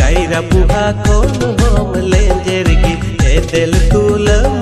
Tirah புகா Kom லேஞ்சருக்கு ஏ தெல் தூலம்